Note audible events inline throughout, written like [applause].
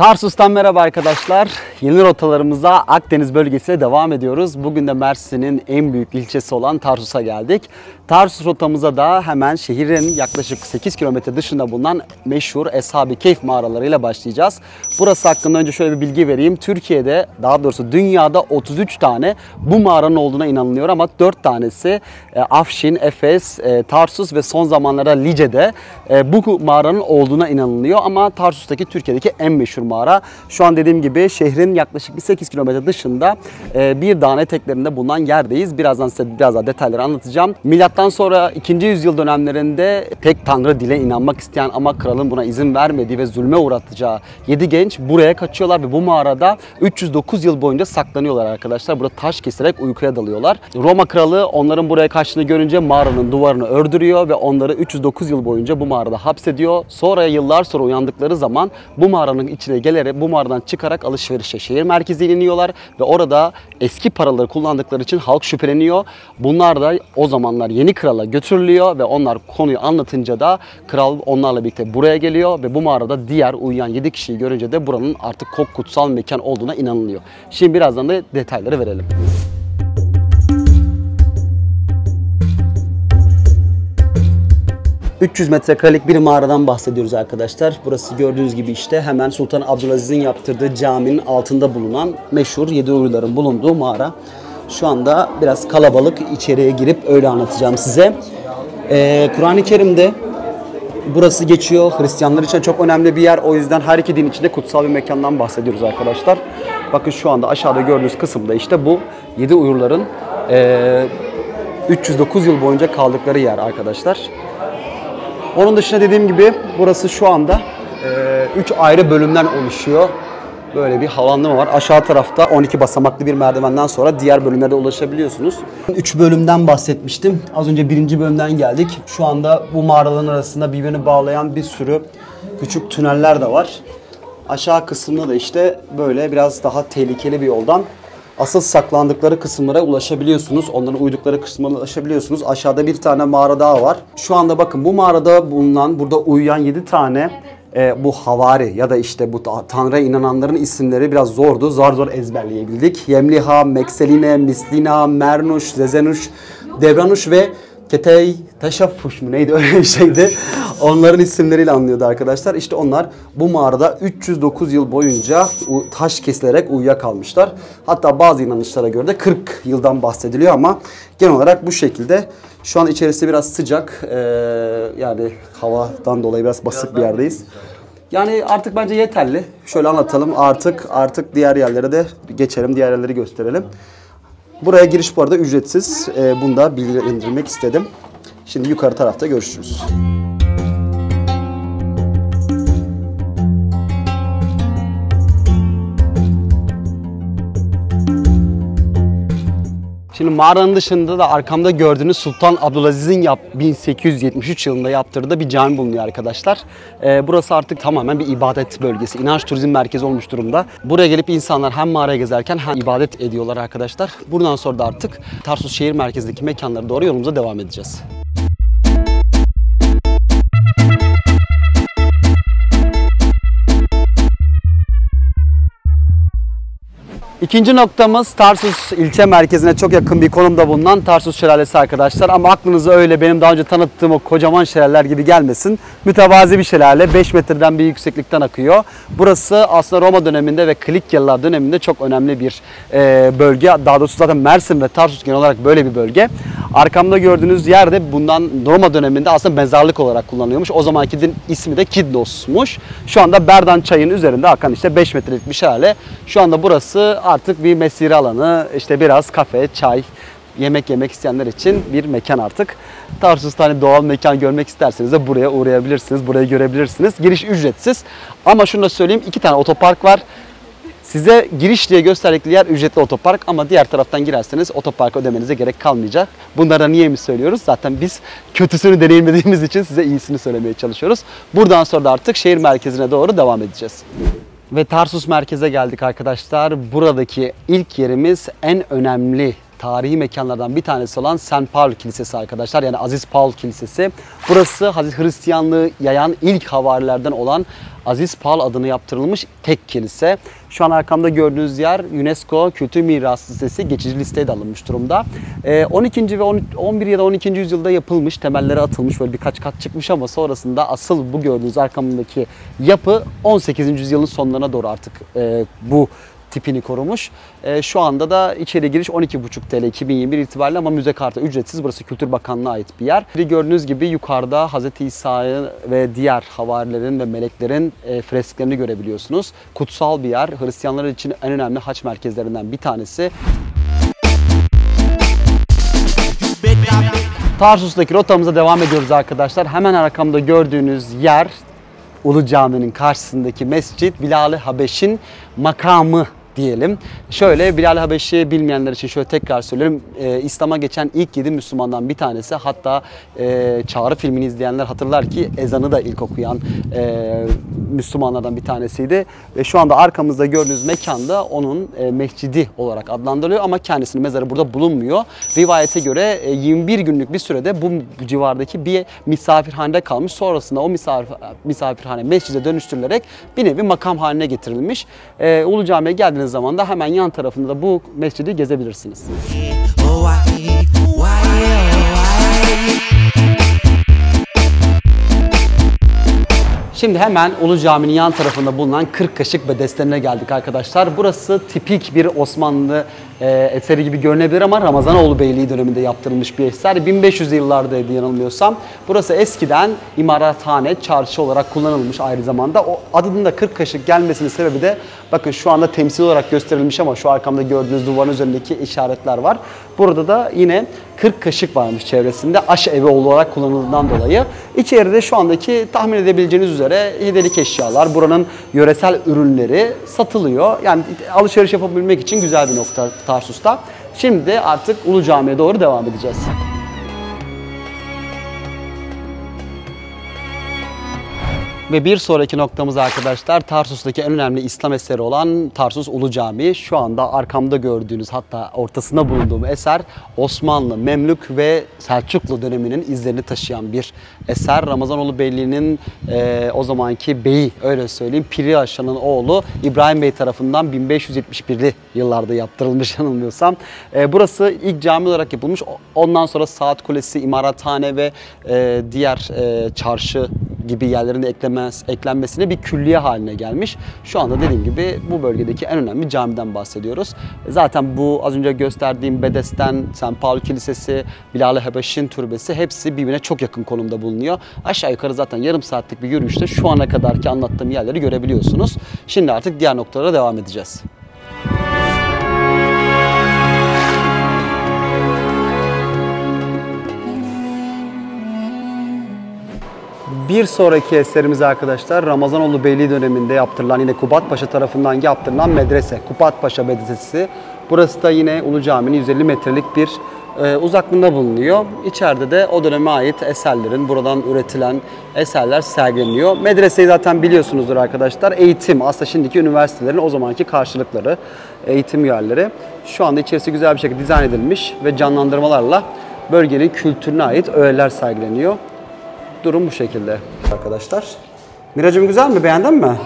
Tarsus'tan merhaba arkadaşlar. Yeni rotalarımıza Akdeniz bölgesiyle devam ediyoruz. Bugün de Mersin'in en büyük ilçesi olan Tarsus'a geldik. Tarsus rotamıza da hemen şehrin yaklaşık 8 kilometre dışında bulunan meşhur Eshab-ı Keyf mağaralarıyla başlayacağız. Burası hakkında önce şöyle bir bilgi vereyim. Türkiye'de daha doğrusu dünyada 33 tane bu mağaranın olduğuna inanılıyor ama 4 tanesi e, Afşin, Efes, e, Tarsus ve son zamanlarda Lice'de e, bu mağaranın olduğuna inanılıyor. Ama Tarsus'taki Türkiye'deki en meşhur mağara. Şu an dediğim gibi şehrin yaklaşık bir 8 kilometre dışında bir dağın eteklerinde bulunan yerdeyiz. Birazdan size biraz daha detayları anlatacağım. Milattan sonra 2. yüzyıl dönemlerinde tek tanrı dile inanmak isteyen ama kralın buna izin vermediği ve zulme uğratacağı 7 genç buraya kaçıyorlar ve bu mağarada 309 yıl boyunca saklanıyorlar arkadaşlar. Burada taş keserek uykuya dalıyorlar. Roma kralı onların buraya kaçtığını görünce mağaranın duvarını ördürüyor ve onları 309 yıl boyunca bu mağarada hapsediyor. Sonra yıllar sonra uyandıkları zaman bu mağaranın içine gelerek bu mağaradan çıkarak alışverişe şehir merkezine iniyorlar ve orada eski paraları kullandıkları için halk şüpheleniyor. Bunlar da o zamanlar yeni krala götürülüyor ve onlar konuyu anlatınca da kral onlarla birlikte buraya geliyor ve bu mağarada diğer uyuyan 7 kişiyi görünce de buranın artık kok kutsal mekan olduğuna inanılıyor. Şimdi birazdan da detayları verelim. ...300 metrekarelik bir mağaradan bahsediyoruz arkadaşlar. Burası gördüğünüz gibi işte hemen Sultan Abdülaziz'in yaptırdığı caminin altında bulunan meşhur Yedi Uyurların bulunduğu mağara. Şu anda biraz kalabalık içeriye girip öyle anlatacağım size. Ee, Kur'an-ı Kerim'de burası geçiyor. Hristiyanlar için çok önemli bir yer. O yüzden her iki din içinde kutsal bir mekandan bahsediyoruz arkadaşlar. Bakın şu anda aşağıda gördüğünüz kısımda işte bu Yedi Uyurların ee, 309 yıl boyunca kaldıkları yer arkadaşlar. Onun dışında dediğim gibi burası şu anda 3 ayrı bölümden oluşuyor. Böyle bir havalandırma var. Aşağı tarafta 12 basamaklı bir merdivenden sonra diğer bölümlere ulaşabiliyorsunuz. 3 bölümden bahsetmiştim. Az önce birinci bölümden geldik. Şu anda bu mağaraların arasında birbirini bağlayan bir sürü küçük tüneller de var. Aşağı kısmında da işte böyle biraz daha tehlikeli bir yoldan asıl saklandıkları kısımlara ulaşabiliyorsunuz. Onların uydukları kısımlara ulaşabiliyorsunuz. Aşağıda bir tane mağara daha var. Şu anda bakın bu mağarada bulunan, burada uyuyan 7 tane e, bu havari ya da işte bu Tanrı'ya inananların isimleri biraz zordu. Zar zor ezberleyebildik. Yemliha, Mekseline, Mislina, Mernuş, Zezenuş, Devranuş ve Ketey, Teşaffuş mu neydi [laughs] öyle bir şeydi. Onların isimleriyle anlıyordu arkadaşlar. İşte onlar bu mağarada 309 yıl boyunca taş kesilerek uyuyakalmışlar. Hatta bazı inanışlara göre de 40 yıldan bahsediliyor ama genel olarak bu şekilde. Şu an içerisi biraz sıcak. Ee, yani havadan dolayı biraz basık bir yerdeyiz. Yani artık bence yeterli. Şöyle anlatalım. Artık artık diğer yerlere de geçelim. Diğer yerleri gösterelim. Buraya giriş bu arada ücretsiz. Ee, bunu da bilgilendirmek istedim. Şimdi yukarı tarafta görüşürüz. Şimdi mağaranın dışında da arkamda gördüğünüz Sultan Abdülaziz'in yap 1873 yılında yaptırdığı bir cami bulunuyor arkadaşlar. Ee, burası artık tamamen bir ibadet bölgesi, inanç turizm merkezi olmuş durumda. Buraya gelip insanlar hem mağaraya gezerken hem ibadet ediyorlar arkadaşlar. Buradan sonra da artık Tarsus şehir merkezindeki mekanlara doğru yolumuza devam edeceğiz. İkinci noktamız Tarsus ilçe merkezine çok yakın bir konumda bulunan Tarsus Şelalesi arkadaşlar. Ama aklınıza öyle benim daha önce tanıttığım o kocaman şelaleler gibi gelmesin. Mütevazi bir şelale 5 metreden bir yükseklikten akıyor. Burası aslında Roma döneminde ve Klikyalılar döneminde çok önemli bir e, bölge. Daha doğrusu zaten Mersin ve Tarsus genel olarak böyle bir bölge. Arkamda gördüğünüz yerde bundan Roma döneminde aslında mezarlık olarak kullanıyormuş. O zamanki din ismi de Kidlos'muş. Şu anda Berdan çayının üzerinde akan işte 5 metrelik bir şelale. Şu anda burası artık bir mesire alanı, işte biraz kafe, çay, yemek yemek isteyenler için bir mekan artık. Tarsus'ta hani doğal mekan görmek isterseniz de buraya uğrayabilirsiniz, burayı görebilirsiniz. Giriş ücretsiz ama şunu da söyleyeyim iki tane otopark var. Size giriş diye gösterdikleri yer ücretli otopark ama diğer taraftan girerseniz otopark ödemenize gerek kalmayacak. Bunlara niye mi söylüyoruz? Zaten biz kötüsünü deneyimlediğimiz için size iyisini söylemeye çalışıyoruz. Buradan sonra da artık şehir merkezine doğru devam edeceğiz. Ve Tarsus merkeze geldik arkadaşlar. Buradaki ilk yerimiz en önemli tarihi mekanlardan bir tanesi olan St. Paul Kilisesi arkadaşlar. Yani Aziz Paul Kilisesi. Burası Hristiyanlığı yayan ilk havarilerden olan Aziz Paul adını yaptırılmış tek kilise. Şu an arkamda gördüğünüz yer UNESCO Kültür Mirası Listesi geçici listeye de alınmış durumda. 12. Ee, ve 11 ya da 12. yüzyılda yapılmış, temelleri atılmış, böyle birkaç kat çıkmış ama sonrasında asıl bu gördüğünüz arkamdaki yapı 18. yüzyılın sonlarına doğru artık e, bu tipini korumuş. E, şu anda da içeri giriş 12,5 TL 2021 itibariyle ama müze kartı ücretsiz. Burası Kültür Bakanlığı'na ait bir yer. Gördüğünüz gibi yukarıda Hz. İsa'yı ve diğer havarilerin ve meleklerin e, fresklerini görebiliyorsunuz. Kutsal bir yer. Hristiyanlar için en önemli haç merkezlerinden bir tanesi. Tarsus'taki rotamıza devam ediyoruz arkadaşlar. Hemen arkamda gördüğünüz yer Ulu Cami'nin karşısındaki mescit Bilal-i Habeş'in makamı diyelim. Şöyle Bilal Habeşi bilmeyenler için şöyle tekrar söylerim. E, İslam'a geçen ilk yedi Müslümandan bir tanesi. Hatta e, Çağrı filmini izleyenler hatırlar ki ezanı da ilk okuyan e, Müslümanlardan bir tanesiydi. Ve şu anda arkamızda gördüğünüz mekanda onun e, mescidi olarak adlandırılıyor ama kendisinin mezarı burada bulunmuyor. Rivayete göre e, 21 günlük bir sürede bu civardaki bir misafirhanede kalmış. Sonrasında o misafir, misafirhane mescide dönüştürülerek bir nevi makam haline getirilmiş. E, Ulu Cami'ye geldiğiniz geldiğiniz zaman da hemen yan tarafında da bu mescidi gezebilirsiniz. Şimdi hemen Ulu Cami'nin yan tarafında bulunan 40 kaşık bedestenine geldik arkadaşlar. Burası tipik bir Osmanlı e, eseri gibi görünebilir ama Ramazanoğlu Beyliği döneminde yaptırılmış bir eser. 1500'lü yıllardaydı yanılmıyorsam. Burası eskiden imarathane, çarşı olarak kullanılmış ayrı zamanda. O adının da 40 kaşık gelmesinin sebebi de bakın şu anda temsil olarak gösterilmiş ama şu arkamda gördüğünüz duvarın üzerindeki işaretler var. Burada da yine 40 kaşık varmış çevresinde aş evi olarak kullanıldığından dolayı. İçeride şu andaki tahmin edebileceğiniz üzere hediyelik eşyalar, buranın yöresel ürünleri satılıyor. Yani alışveriş yapabilmek için güzel bir nokta Tarsus'ta. Şimdi artık Ulu Cami'ye doğru devam edeceğiz. Ve bir sonraki noktamız arkadaşlar Tarsus'taki en önemli İslam eseri olan Tarsus Ulu Camii. Şu anda arkamda gördüğünüz hatta ortasında bulunduğum eser Osmanlı, Memlük ve Selçuklu döneminin izlerini taşıyan bir eser. Ramazanoğlu Beyliği'nin e, o zamanki beyi öyle söyleyeyim Piri Aşa'nın oğlu İbrahim Bey tarafından 1571'li yıllarda yaptırılmış [laughs] yanılmıyorsam. E, burası ilk cami olarak yapılmış. Ondan sonra Saat Kulesi, İmarathane ve e, diğer e, çarşı gibi yerlerinde eklemez, eklenmesine bir külliye haline gelmiş. Şu anda dediğim gibi bu bölgedeki en önemli camiden bahsediyoruz. Zaten bu az önce gösterdiğim Bedesten, St. Paul Kilisesi, Bilal-i türbesi hepsi birbirine çok yakın konumda bulunuyor. Aşağı yukarı zaten yarım saatlik bir yürüyüşte şu ana kadarki anlattığım yerleri görebiliyorsunuz. Şimdi artık diğer noktalara devam edeceğiz. Bir sonraki eserimiz arkadaşlar Ramazanoğlu Beyliği döneminde yaptırılan yine Kubat Paşa tarafından yaptırılan medrese. Kubat Paşa Medresesi. Burası da yine Ulu Cami'nin 150 metrelik bir e, uzaklığında bulunuyor. İçeride de o döneme ait eserlerin, buradan üretilen eserler sergileniyor. Medreseyi zaten biliyorsunuzdur arkadaşlar. Eğitim, aslında şimdiki üniversitelerin o zamanki karşılıkları, eğitim yerleri. Şu anda içerisi güzel bir şekilde dizayn edilmiş ve canlandırmalarla bölgenin kültürüne ait öğeler sergileniyor. Durum bu şekilde arkadaşlar. Miracım güzel mi? Beğendin mi?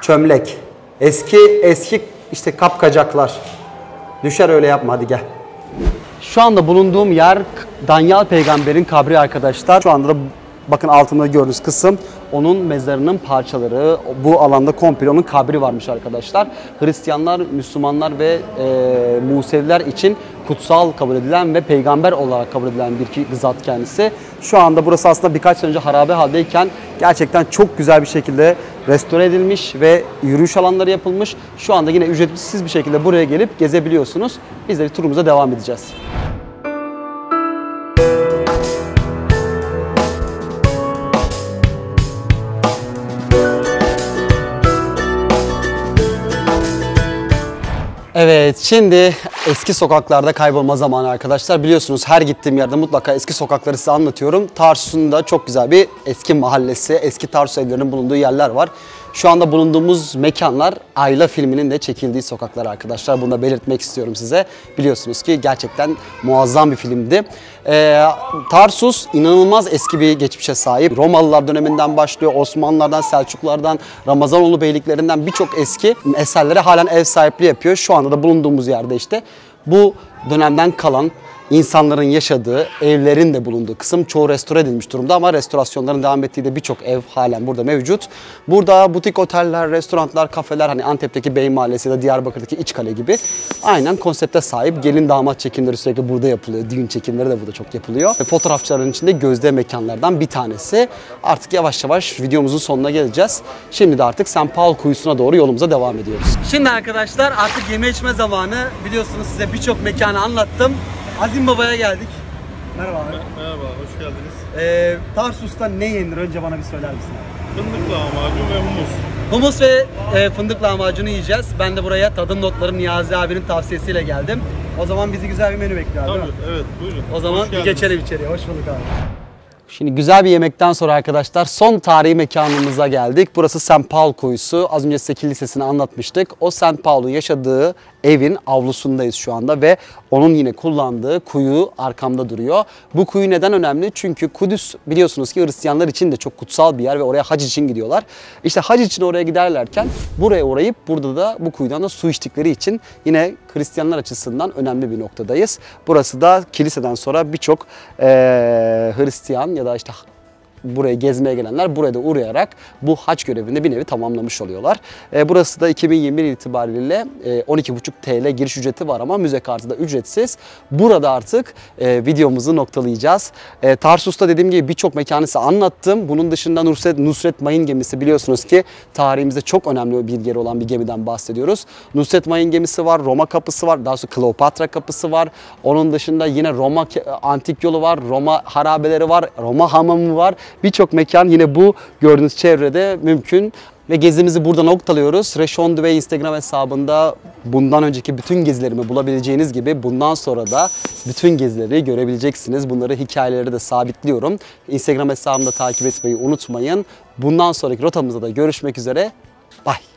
Çömlek. Eski eski işte kapkacaklar. Düşer öyle yapma hadi gel. Şu anda bulunduğum yer Danyal peygamberin kabri arkadaşlar. Şu anda da bakın altımda gördüğünüz kısım onun mezarının parçaları. Bu alanda komple onun kabri varmış arkadaşlar. Hristiyanlar, Müslümanlar ve e, Museviler için kutsal kabul edilen ve peygamber olarak kabul edilen bir zat kendisi. Şu anda burası aslında birkaç sene önce harabe haldeyken gerçekten çok güzel bir şekilde restore edilmiş ve yürüyüş alanları yapılmış. Şu anda yine ücretsiz bir şekilde buraya gelip gezebiliyorsunuz. Biz de turumuza devam edeceğiz. Evet, şimdi eski sokaklarda kaybolma zamanı arkadaşlar. Biliyorsunuz her gittiğim yerde mutlaka eski sokakları size anlatıyorum. Tarsus'un da çok güzel bir eski mahallesi, eski Tarsus evlerinin bulunduğu yerler var. Şu anda bulunduğumuz mekanlar Ayla filminin de çekildiği sokaklar arkadaşlar. Bunu da belirtmek istiyorum size. Biliyorsunuz ki gerçekten muazzam bir filmdi. Ee, Tarsus inanılmaz eski bir geçmişe sahip. Romalılar döneminden başlıyor. Osmanlılardan, Selçuklulardan, Ramazanoğlu beyliklerinden birçok eski eserlere halen ev sahipliği yapıyor. Şu anda da bulunduğumuz yerde işte bu dönemden kalan insanların yaşadığı, evlerin de bulunduğu kısım çoğu restore edilmiş durumda ama restorasyonların devam ettiği de birçok ev halen burada mevcut. Burada butik oteller, restoranlar, kafeler hani Antep'teki Bey Mahallesi ya da Diyarbakır'daki İçkale gibi aynen konsepte sahip. Gelin damat çekimleri sürekli burada yapılıyor. Düğün çekimleri de burada çok yapılıyor. Ve fotoğrafçıların içinde gözde mekanlardan bir tanesi. Artık yavaş yavaş videomuzun sonuna geleceğiz. Şimdi de artık St. Paul kuyusuna doğru yolumuza devam ediyoruz. Şimdi arkadaşlar artık yeme içme zamanı. Biliyorsunuz size birçok mekanı anlattım. Azim Baba'ya geldik. Merhaba abi. Merhaba, hoş geldiniz. Ee, Tarsus'ta ne yenir önce bana bir söyler misin? Fındık lahmacun ve humus. Humus ve e, fındık lahmacunu yiyeceğiz. Ben de buraya tadım notları Niyazi abinin tavsiyesiyle geldim. O zaman bizi güzel bir menü bekliyor abi. Tabii, değil mi? evet, buyurun. O zaman bir geçelim içeriye. Hoş bulduk abi. Şimdi güzel bir yemekten sonra arkadaşlar son tarihi mekanımıza geldik. Burası St. Paul kuyusu. Az önce size kilisesini anlatmıştık. O St. Paul'un yaşadığı evin avlusundayız şu anda ve onun yine kullandığı kuyu arkamda duruyor. Bu kuyu neden önemli? Çünkü Kudüs biliyorsunuz ki Hristiyanlar için de çok kutsal bir yer ve oraya hac için gidiyorlar. İşte hac için oraya giderlerken buraya uğrayıp burada da bu kuyudan da su içtikleri için yine Hristiyanlar açısından önemli bir noktadayız. Burası da kiliseden sonra birçok eee, Hristiyan ya da işte buraya gezmeye gelenler buraya da uğrayarak bu haç görevini bir nevi tamamlamış oluyorlar. E, burası da 2021 itibariyle e, 12,5 TL giriş ücreti var ama müze kartı da ücretsiz. Burada artık e, videomuzu noktalayacağız. E, Tarsus'ta dediğim gibi birçok mekanı size anlattım. Bunun dışında Nusret, Nusret Mayın gemisi biliyorsunuz ki tarihimizde çok önemli bir yeri olan bir gemiden bahsediyoruz. Nusret Mayın gemisi var, Roma kapısı var, daha sonra Kleopatra kapısı var. Onun dışında yine Roma antik yolu var, Roma harabeleri var, Roma hamamı var. Birçok mekan yine bu gördüğünüz çevrede mümkün. Ve gezimizi burada noktalıyoruz. Reşon the Way Instagram hesabında bundan önceki bütün gezilerimi bulabileceğiniz gibi bundan sonra da bütün gezileri görebileceksiniz. Bunları hikayeleri de sabitliyorum. Instagram hesabımda takip etmeyi unutmayın. Bundan sonraki rotamızda da görüşmek üzere. Bye.